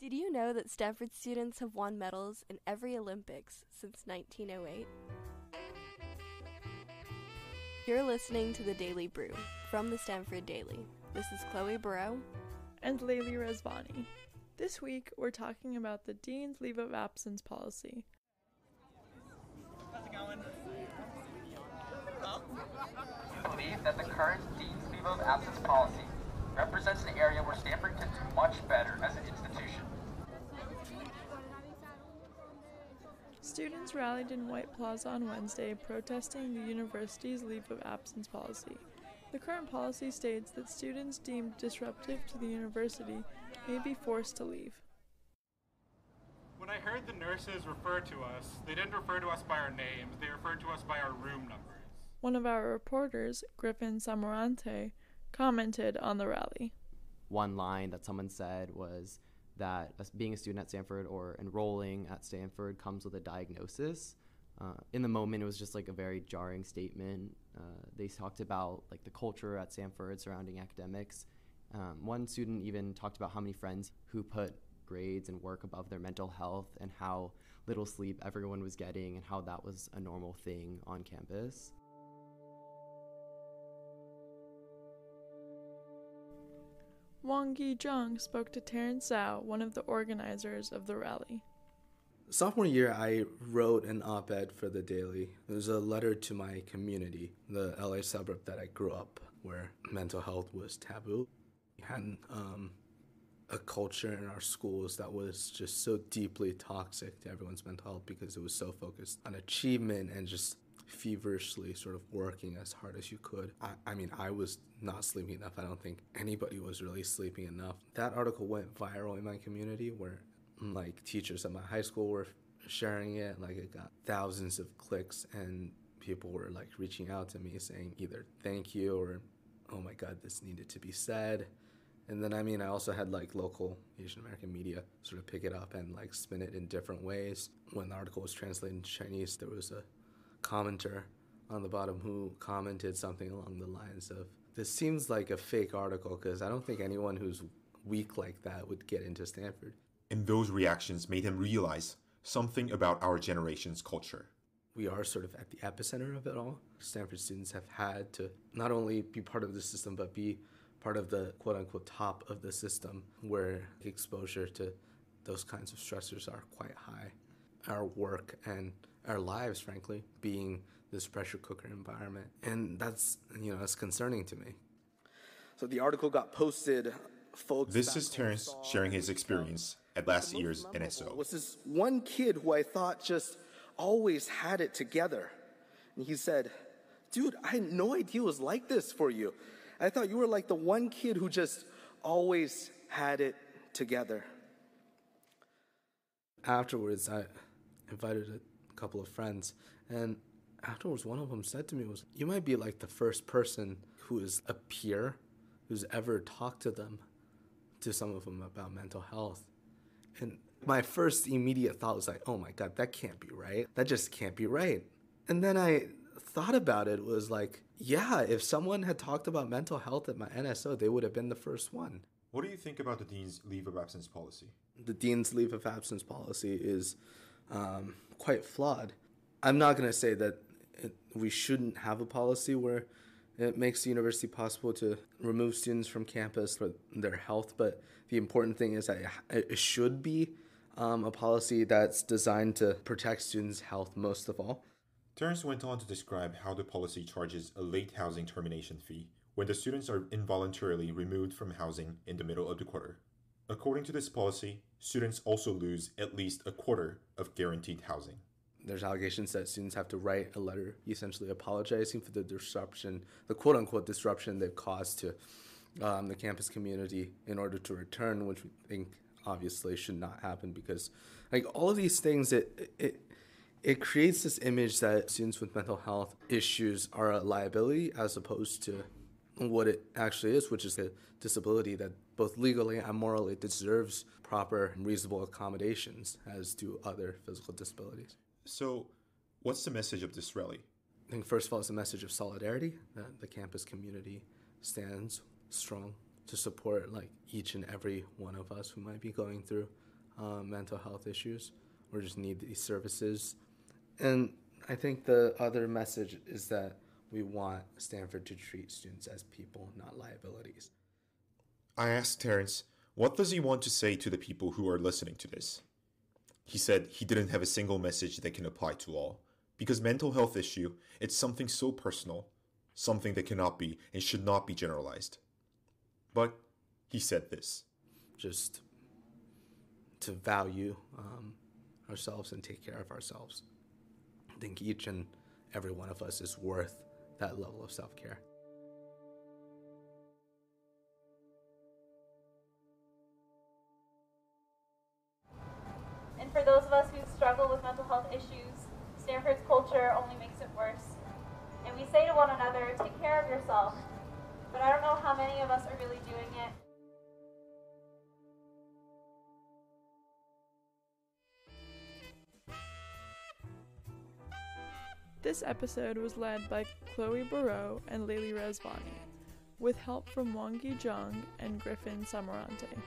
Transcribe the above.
Did you know that Stanford students have won medals in every Olympics since 1908? You're listening to the Daily Brew from the Stanford Daily. This is Chloe Barreau and Leily Rezvani. This week, we're talking about the Dean's Leave of Absence policy. How's it going? We believe that the current Dean's Leave of Absence policy represents an area where Stanford can do much better as an institution. Students rallied in White Plaza on Wednesday protesting the university's leave of absence policy. The current policy states that students deemed disruptive to the university may be forced to leave. When I heard the nurses refer to us, they didn't refer to us by our names, they referred to us by our room numbers. One of our reporters, Griffin Somaratne, commented on the rally. One line that someone said was that being a student at Stanford or enrolling at Stanford comes with a diagnosis. Uh, in the moment, it was just like a very jarring statement. Uh, they talked about like the culture at Stanford surrounding academics. Um, one student even talked about how many friends who put grades and work above their mental health and how little sleep everyone was getting and how that was a normal thing on campus. Won Gi Jung spoke to Terrence Zhao, one of the organizers of the rally. Sophomore year, I wrote an op ed for the Daily. It was a letter to my community, the LA suburb that I grew up, where mental health was taboo. We had um, a culture in our schools that was just so deeply toxic to everyone's mental health because it was so focused on achievement and just feverishly sort of working as hard as you could. I, I, mean, I was not sleeping enough. I don't think anybody was really sleeping enough. That article went viral in my community where mm, like teachers at my high school were sharing it. Like it got thousands of clicks and people were like reaching out to me saying either thank you or oh my god, this needed to be said. And then I mean, I also had like local Asian American media sort of pick it up and like spin it in different ways. When the article was translated in Chinese, there was a commenter on the bottom who commented something along the lines of this seems like a fake article because I don't think anyone who's weak like that would get into Stanford. And those reactions made him realize something about our generation's culture. We are sort of at the epicenter of it all. Stanford students have had to not only be part of the system, but be part of the quote unquote top of the system where exposure to those kinds of stressors are quite high. Our work and our lives, frankly, being this pressure cooker environment. And that's, you know, that's concerning to me. So the article got posted. Folks this is Terrence sharing his experience at last year's NSO. Was this one kid who I thought just always had it together. And he said, Dude, I had no idea it was like this for you. I thought you were like the one kid who just always had it together. Afterwards, I invited a couple of friends. And afterwards, one of them said to me was, you might be like the first person who is a peer who's ever talked to them, to some of them about mental health. And my first immediate thought was like, oh my God, that can't be right. That just can't be right. And then I thought about it was like, yeah, if someone had talked about mental health at my NSO, they would have been the first one. What do you think about the dean's leave of absence policy? The dean's leave of absence policy is um, quite flawed. I'm not going to say that it, we shouldn't have a policy where it makes the university possible to remove students from campus for their health, but the important thing is that it should be um, a policy that's designed to protect students' health most of all. Terrence went on to describe how the policy charges a late housing termination fee when the students are involuntarily removed from housing in the middle of the quarter. According to this policy, students also lose at least a quarter of guaranteed housing. There's allegations that students have to write a letter essentially apologizing for the disruption, the quote unquote disruption they've caused to um, the campus community in order to return, which we think obviously should not happen because, like, all of these things, it, it, it creates this image that students with mental health issues are a liability as opposed to what it actually is, which is a disability that both legally and morally deserves proper and reasonable accommodations as do other physical disabilities. So, what's the message of this rally? I think, first of all, it's a message of solidarity that the campus community stands strong to support like each and every one of us who might be going through uh, mental health issues or just need these services. And I think the other message is that we want Stanford to treat students as people, not liabilities. I asked Terrence, what does he want to say to the people who are listening to this? He said he didn't have a single message that can apply to all, because mental health issue, it's something so personal, something that cannot be and should not be generalized. But he said this. Just to value um, ourselves and take care of ourselves. I think each and every one of us is worth that level of self care. And for those of us who struggle with mental health issues, Stanford's culture only makes it worse. And we say to one another, take care of yourself. But I don't know how many of us are really doing it. This episode was led by Chloe Barreau and Leily Rezvani, with help from Won Gi Jung and Griffin Somaratne.